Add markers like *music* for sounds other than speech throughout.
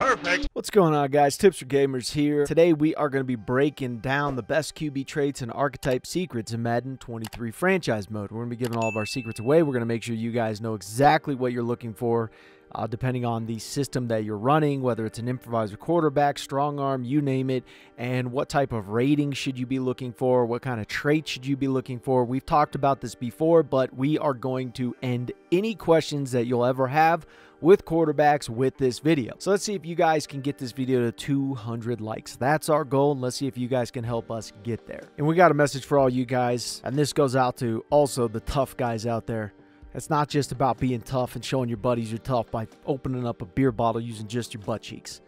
Perfect. What's going on, guys? Tips for Gamers here. Today, we are going to be breaking down the best QB traits and archetype secrets in Madden 23 franchise mode. We're going to be giving all of our secrets away. We're going to make sure you guys know exactly what you're looking for uh, depending on the system that you're running, whether it's an improviser quarterback, strong arm, you name it, and what type of rating should you be looking for, what kind of trait should you be looking for. We've talked about this before, but we are going to end any questions that you'll ever have with quarterbacks with this video. So let's see if you guys can get this video to 200 likes. That's our goal, and let's see if you guys can help us get there. And we got a message for all you guys, and this goes out to also the tough guys out there. It's not just about being tough and showing your buddies you're tough by opening up a beer bottle using just your butt cheeks.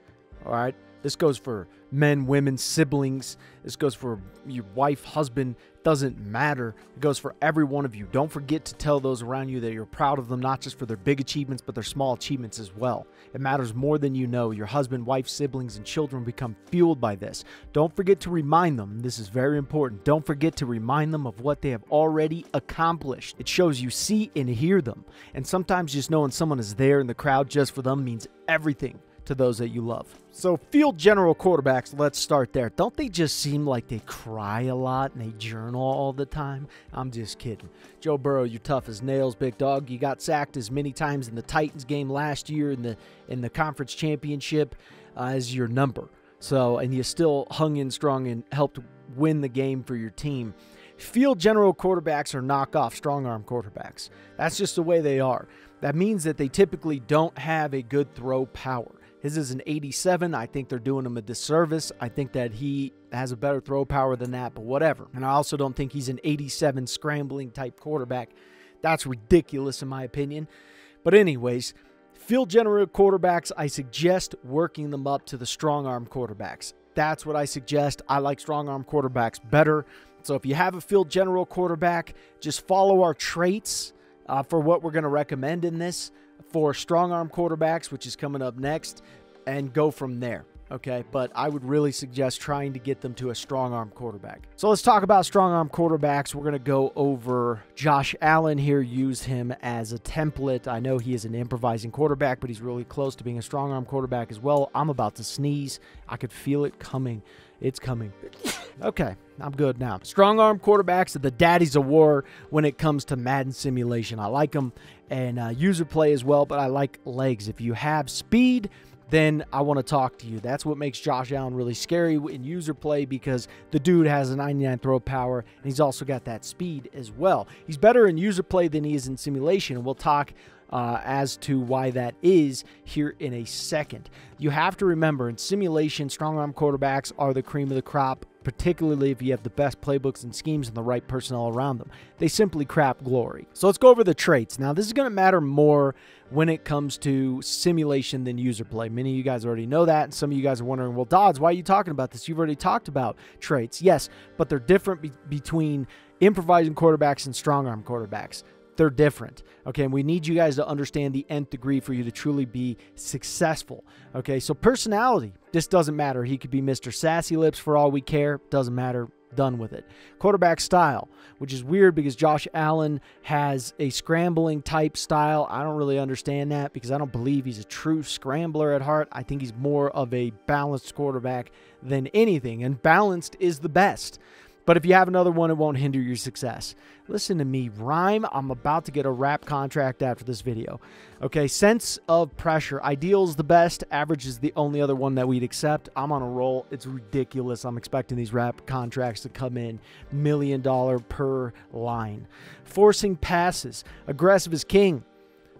All right? This goes for men, women, siblings. This goes for your wife, husband. Doesn't matter. It goes for every one of you. Don't forget to tell those around you that you're proud of them, not just for their big achievements, but their small achievements as well. It matters more than you know. Your husband, wife, siblings, and children become fueled by this. Don't forget to remind them. This is very important. Don't forget to remind them of what they have already accomplished. It shows you see and hear them. And sometimes just knowing someone is there in the crowd just for them means everything to those that you love. So, field general quarterbacks, let's start there. Don't they just seem like they cry a lot and they journal all the time? I'm just kidding. Joe Burrow, you're tough as nails, big dog. You got sacked as many times in the Titans game last year in the in the conference championship uh, as your number. So, and you still hung in strong and helped win the game for your team. Field general quarterbacks are knockoff strong arm quarterbacks. That's just the way they are. That means that they typically don't have a good throw power. His is an 87. I think they're doing him a disservice. I think that he has a better throw power than that, but whatever. And I also don't think he's an 87 scrambling type quarterback. That's ridiculous, in my opinion. But, anyways, field general quarterbacks, I suggest working them up to the strong arm quarterbacks. That's what I suggest. I like strong arm quarterbacks better. So, if you have a field general quarterback, just follow our traits uh, for what we're going to recommend in this for strong arm quarterbacks, which is coming up next, and go from there. Okay, but I would really suggest trying to get them to a strong arm quarterback. So let's talk about strong arm quarterbacks. We're going to go over Josh Allen here, use him as a template. I know he is an improvising quarterback, but he's really close to being a strong arm quarterback as well. I'm about to sneeze. I could feel it coming. It's coming. *coughs* okay, I'm good now. Strong arm quarterbacks are the daddies of war when it comes to Madden simulation. I like them and uh, user play as well, but I like legs. If you have speed, then I want to talk to you. That's what makes Josh Allen really scary in user play because the dude has a 99 throw power and he's also got that speed as well. He's better in user play than he is in simulation, we'll talk uh, as to why that is here in a second. You have to remember in simulation, strong arm quarterbacks are the cream of the crop, particularly if you have the best playbooks and schemes and the right personnel around them. They simply crap glory. So let's go over the traits. Now, this is going to matter more when it comes to simulation than user play. Many of you guys already know that, and some of you guys are wondering, well, Dodds, why are you talking about this? You've already talked about traits. Yes, but they're different be- between improvising quarterbacks and strong arm quarterbacks they're different. Okay, and we need you guys to understand the nth degree for you to truly be successful. Okay, so personality, this doesn't matter. He could be Mr. Sassy Lips for all we care, doesn't matter. Done with it. Quarterback style, which is weird because Josh Allen has a scrambling type style. I don't really understand that because I don't believe he's a true scrambler at heart. I think he's more of a balanced quarterback than anything, and balanced is the best. But if you have another one, it won't hinder your success. Listen to me, rhyme. I'm about to get a rap contract after this video. Okay, sense of pressure. Ideal is the best. Average is the only other one that we'd accept. I'm on a roll. It's ridiculous. I'm expecting these rap contracts to come in million dollar per line. Forcing passes. Aggressive is king.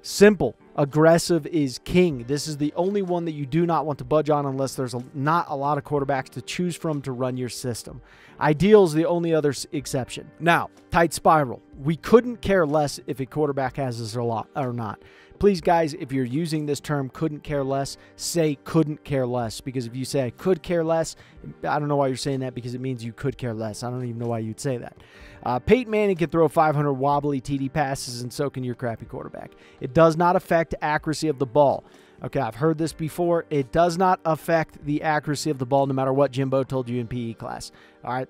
Simple. Aggressive is king. This is the only one that you do not want to budge on unless there's a, not a lot of quarterbacks to choose from to run your system. Ideal is the only other exception. Now, tight spiral. We couldn't care less if a quarterback has this or not. Please, guys, if you're using this term couldn't care less, say couldn't care less. Because if you say I could care less, I don't know why you're saying that because it means you could care less. I don't even know why you'd say that. Uh, Peyton Manning can throw 500 wobbly TD passes, and so can your crappy quarterback. It does not affect accuracy of the ball. Okay, I've heard this before. It does not affect the accuracy of the ball, no matter what Jimbo told you in PE class. All right,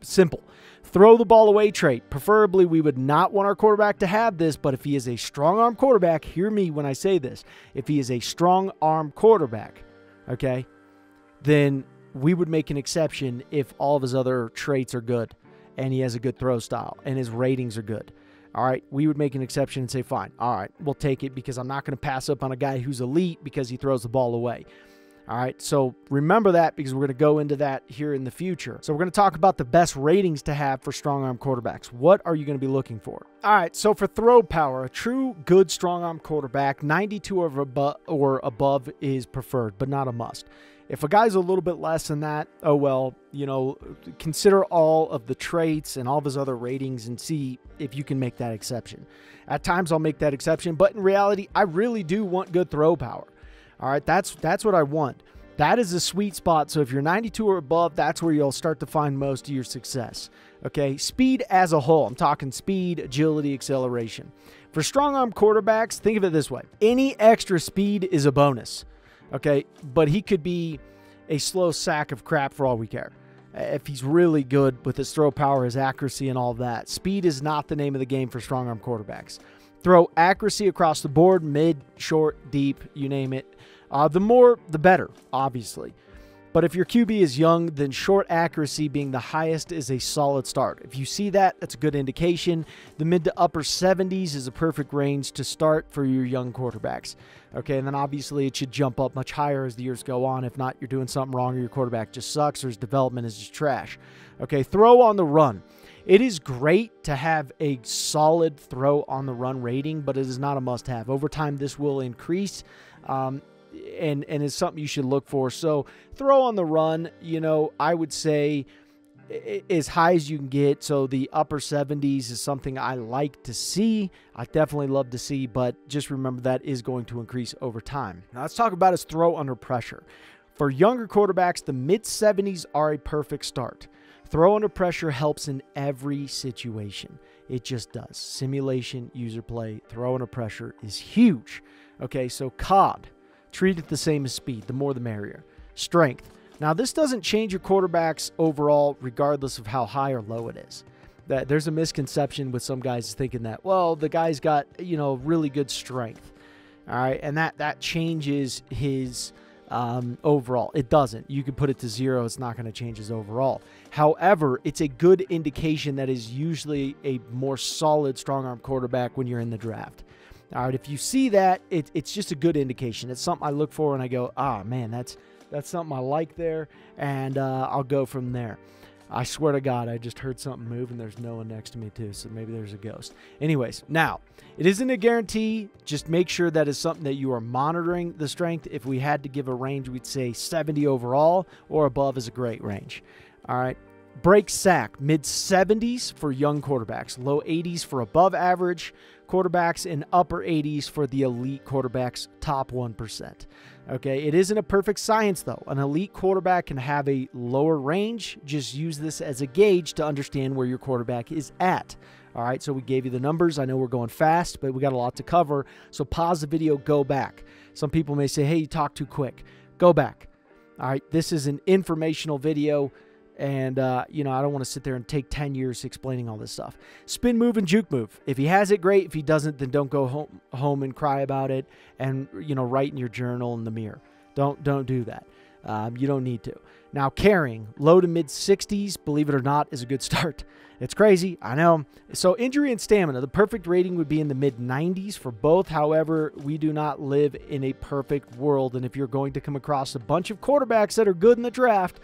simple. Throw the ball away trait. Preferably, we would not want our quarterback to have this, but if he is a strong arm quarterback, hear me when I say this. If he is a strong arm quarterback, okay, then we would make an exception if all of his other traits are good and he has a good throw style and his ratings are good. All right, we would make an exception and say, fine, all right, we'll take it because I'm not going to pass up on a guy who's elite because he throws the ball away. All right, so remember that because we're going to go into that here in the future. So we're going to talk about the best ratings to have for strong arm quarterbacks. What are you going to be looking for? All right, so for throw power, a true good strong arm quarterback, 92 or above, or above is preferred, but not a must. If a guy's a little bit less than that, oh well, you know, consider all of the traits and all of his other ratings and see if you can make that exception. At times I'll make that exception, but in reality, I really do want good throw power. All right, that's that's what I want. That is a sweet spot. So if you're 92 or above, that's where you'll start to find most of your success. Okay, speed as a whole. I'm talking speed, agility, acceleration. For strong arm quarterbacks, think of it this way any extra speed is a bonus. Okay, but he could be a slow sack of crap for all we care. Eh, if he's really good with his throw power, his accuracy, and all that, speed is not the name of the game for strong arm quarterbacks. Throw accuracy across the board, mid, short, deep, you name it. Uh, the more, the better, obviously. But if your QB is young, then short accuracy being the highest is a solid start. If you see that, that's a good indication. The mid to upper 70s is a perfect range to start for your young quarterbacks. Okay, and then obviously it should jump up much higher as the years go on. If not, you're doing something wrong or your quarterback just sucks or his development is just trash. Okay, throw on the run. It is great to have a solid throw on the run rating, but it is not a must have. Over time, this will increase. Um, and and is something you should look for. So throw on the run, you know, I would say as high as you can get. So the upper 70s is something I like to see. I definitely love to see, but just remember that is going to increase over time. Now let's talk about his throw under pressure. For younger quarterbacks, the mid 70s are a perfect start. Throw under pressure helps in every situation. It just does. Simulation, user play, throw under pressure is huge. Okay, so COD, Treat it the same as speed. The more the merrier. Strength. Now, this doesn't change your quarterbacks overall, regardless of how high or low it is. That there's a misconception with some guys thinking that, well, the guy's got you know really good strength, all right, and that that changes his um, overall. It doesn't. You can put it to zero. It's not going to change his overall. However, it's a good indication that is usually a more solid strong arm quarterback when you're in the draft. All right, if you see that, it, it's just a good indication. It's something I look for and I go, ah, man, that's that's something I like there, and uh, I'll go from there. I swear to God, I just heard something move and there's no one next to me too, so maybe there's a ghost. Anyways, now it isn't a guarantee. Just make sure that is something that you are monitoring the strength. If we had to give a range, we'd say 70 overall or above is a great range. All right. Break sack, mid 70s for young quarterbacks, low 80s for above average quarterbacks, and upper 80s for the elite quarterbacks, top 1%. Okay, it isn't a perfect science though. An elite quarterback can have a lower range. Just use this as a gauge to understand where your quarterback is at. All right, so we gave you the numbers. I know we're going fast, but we got a lot to cover. So pause the video, go back. Some people may say, hey, you talk too quick. Go back. All right, this is an informational video. And, uh, you know, I don't want to sit there and take 10 years explaining all this stuff. Spin move and juke move. If he has it, great. If he doesn't, then don't go home, home and cry about it and, you know, write in your journal in the mirror. Don't, don't do that. Um, you don't need to. Now, carrying low to mid 60s, believe it or not, is a good *laughs* start. It's crazy, I know. So, injury and stamina, the perfect rating would be in the mid 90s for both. However, we do not live in a perfect world. And if you're going to come across a bunch of quarterbacks that are good in the draft,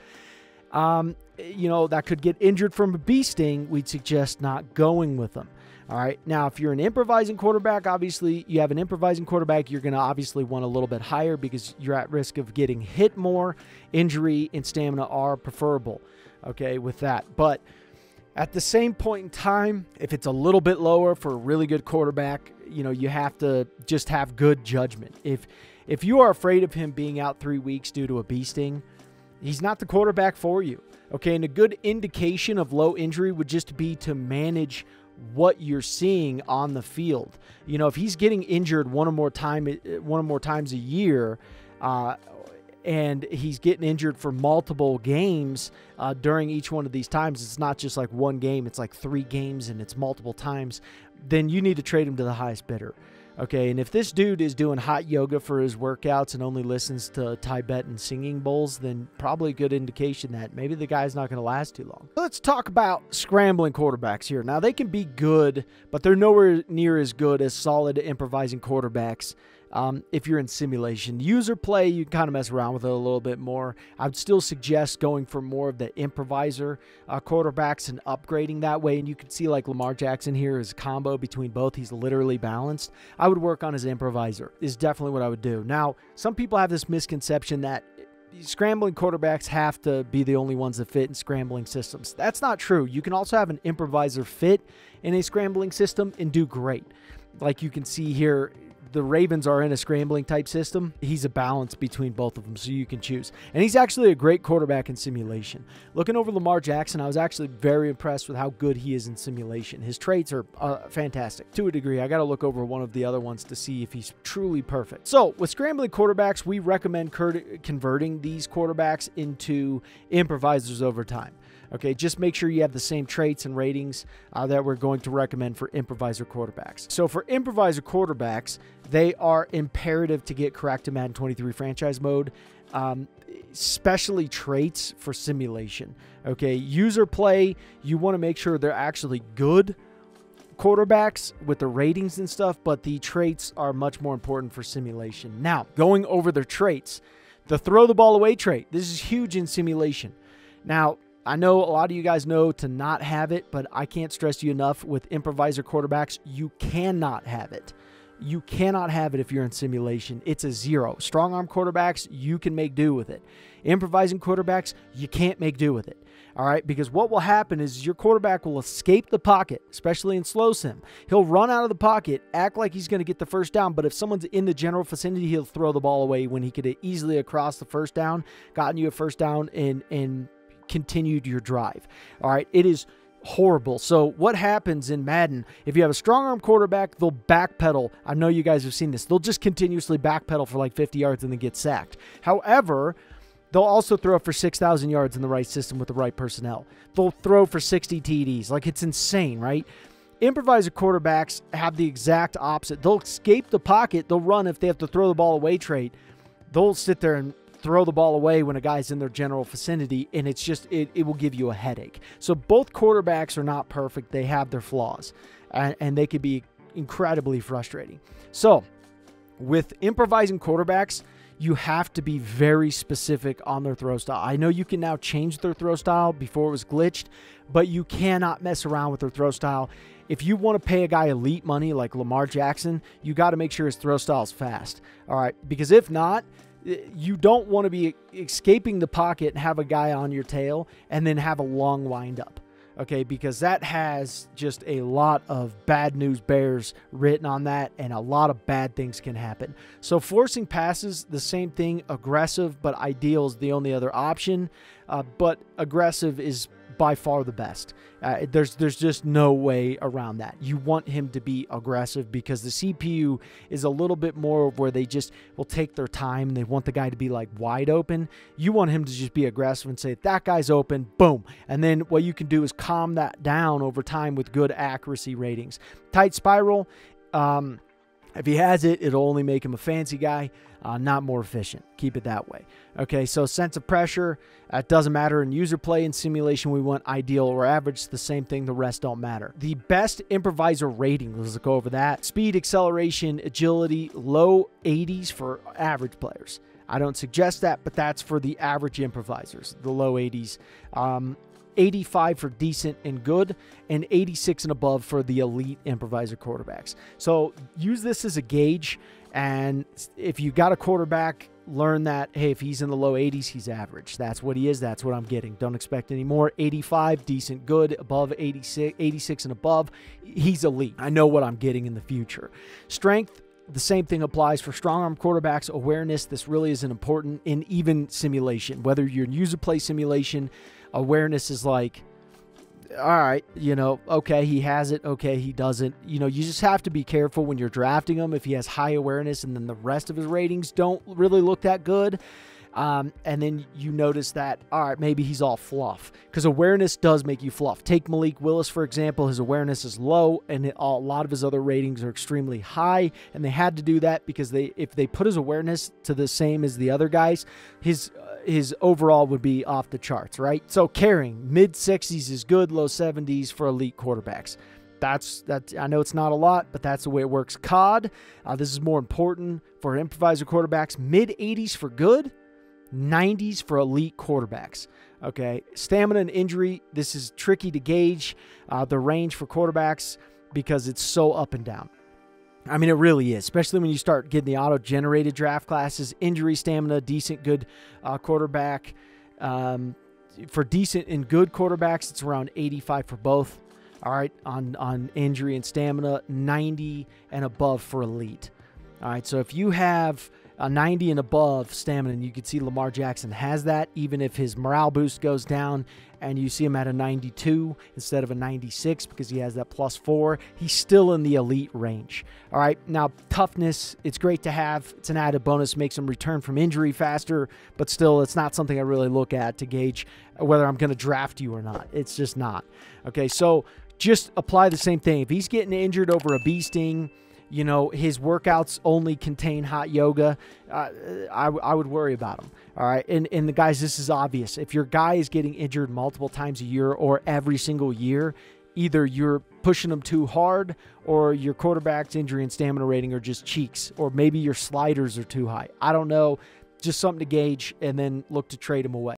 um, you know, that could get injured from a bee sting, we'd suggest not going with them. All right. Now, if you're an improvising quarterback, obviously you have an improvising quarterback, you're going to obviously want a little bit higher because you're at risk of getting hit more. Injury and stamina are preferable. Okay, with that. But at the same point in time, if it's a little bit lower for a really good quarterback, you know, you have to just have good judgment. If if you are afraid of him being out 3 weeks due to a bee sting, he's not the quarterback for you. Okay, and a good indication of low injury would just be to manage what you're seeing on the field. You know, if he's getting injured one or more time, one or more times a year, uh, and he's getting injured for multiple games uh, during each one of these times, it's not just like one game; it's like three games and it's multiple times. Then you need to trade him to the highest bidder. Okay, and if this dude is doing hot yoga for his workouts and only listens to Tibetan singing bowls, then probably a good indication that maybe the guy's not going to last too long. Let's talk about scrambling quarterbacks here. Now, they can be good, but they're nowhere near as good as solid improvising quarterbacks um, if you're in simulation. User play, you can kind of mess around with it a little bit more. I would still suggest going for more of the improviser uh, quarterbacks and upgrading that way. And you can see like Lamar Jackson here is a combo between both. He's literally balanced. I would work on his improviser, is definitely what I would do. Now, some people have this misconception that scrambling quarterbacks have to be the only ones that fit in scrambling systems. That's not true. You can also have an improviser fit in a scrambling system and do great. Like you can see here, the Ravens are in a scrambling type system, he's a balance between both of them, so you can choose. And he's actually a great quarterback in simulation. Looking over Lamar Jackson, I was actually very impressed with how good he is in simulation. His traits are uh, fantastic to a degree. I got to look over one of the other ones to see if he's truly perfect. So, with scrambling quarterbacks, we recommend converting these quarterbacks into improvisers over time. Okay, just make sure you have the same traits and ratings uh, that we're going to recommend for improviser quarterbacks. So for improviser quarterbacks, they are imperative to get correct in Madden 23 franchise mode. Um, especially traits for simulation. Okay, user play, you want to make sure they're actually good quarterbacks with the ratings and stuff, but the traits are much more important for simulation. Now, going over their traits, the throw the ball away trait. This is huge in simulation. Now, I know a lot of you guys know to not have it, but I can't stress you enough with improviser quarterbacks, you cannot have it. You cannot have it if you're in simulation. It's a zero. Strong arm quarterbacks, you can make do with it. Improvising quarterbacks, you can't make do with it. All right, because what will happen is your quarterback will escape the pocket, especially in slow sim. He'll run out of the pocket, act like he's going to get the first down, but if someone's in the general vicinity, he'll throw the ball away when he could have easily across the first down, gotten you a first down, and and continued your drive. All right, it is horrible. So what happens in Madden, if you have a strong arm quarterback, they'll backpedal. I know you guys have seen this. They'll just continuously backpedal for like 50 yards and then get sacked. However, they'll also throw for 6,000 yards in the right system with the right personnel. They'll throw for 60 TDs. Like it's insane, right? Improviser quarterbacks have the exact opposite. They'll escape the pocket. They'll run if they have to throw the ball away trade. They'll sit there and throw the ball away when a guy's in their general vicinity, and it's just, it, it will give you a headache. So both quarterbacks are not perfect. They have their flaws, and, and they could be incredibly frustrating. So with improvising quarterbacks, you have to be very specific on their throw style. I know you can now change their throw style before it was glitched, but you cannot mess around with their throw style. If you want to pay a guy elite money like Lamar Jackson, you got to make sure his throw style is fast. All right, because if not, you don't want to be escaping the pocket and have a guy on your tail and then have a long windup. Okay, because that has just a lot of bad news bears written on that, and a lot of bad things can happen. So, forcing passes, the same thing, aggressive, but ideal is the only other option. Uh, but aggressive is by far the best. Uh, there's there's just no way around that. You want him to be aggressive because the CPU is a little bit more of where they just will take their time they want the guy to be like wide open. You want him to just be aggressive and say that guy's open, boom. And then what you can do is calm that down over time with good accuracy ratings. Tight spiral. Um, if he has it, it'll only make him a fancy guy, uh, not more efficient. Keep it that way. Okay, so sense of pressure, uh, it doesn't matter in user play and simulation. We want ideal or average. The same thing. The rest don't matter. The best improviser rating. Let's go over that. Speed, acceleration, agility, low 80s for average players. I don't suggest that, but that's for the average improvisers, the low 80s. Um, 85 for decent and good, and 86 and above for the elite improviser quarterbacks. So use this as a gauge. And if you got a quarterback, learn that, hey, if he's in the low 80s, he's average. That's what he is. That's what I'm getting. Don't expect any more. 85, decent, good. Above 86, 86 and above, he's elite. I know what I'm getting in the future. Strength, the same thing applies for strong arm quarterbacks. Awareness, this really isn't important in even simulation. Whether you're in user play simulation, awareness is like, all right, you know, okay, he has it, okay, he doesn't. You know, you just have to be careful when you're drafting him if he has high awareness and then the rest of his ratings don't really look that good. Um, and then you notice that, all right, maybe he's all fluff because awareness does make you fluff. Take Malik Willis, for example. His awareness is low, and it, a lot of his other ratings are extremely high. And they had to do that because they, if they put his awareness to the same as the other guys, his his overall would be off the charts, right? So carrying mid 60s is good, low 70s for elite quarterbacks. That's that. I know it's not a lot, but that's the way it works. COD. Uh, this is more important for improviser quarterbacks. Mid 80s for good, 90s for elite quarterbacks. Okay, stamina and injury. This is tricky to gauge uh, the range for quarterbacks because it's so up and down. I mean, it really is, especially when you start getting the auto generated draft classes, injury, stamina, decent, good uh, quarterback. Um, for decent and good quarterbacks, it's around 85 for both. All right, on, on injury and stamina, 90 and above for elite. All right, so if you have a 90 and above stamina, and you can see Lamar Jackson has that, even if his morale boost goes down and you see him at a 92 instead of a 96 because he has that plus four, he's still in the elite range. All right, now toughness, it's great to have. It's an added bonus, makes him return from injury faster, but still, it's not something I really look at to gauge whether I'm going to draft you or not. It's just not. Okay, so just apply the same thing. If he's getting injured over a bee sting, you know, his workouts only contain hot yoga, uh, I, I would worry about him. All right. And, and the guys, this is obvious. If your guy is getting injured multiple times a year or every single year, either you're pushing them too hard or your quarterback's injury and stamina rating are just cheeks, or maybe your sliders are too high. I don't know. Just something to gauge and then look to trade him away.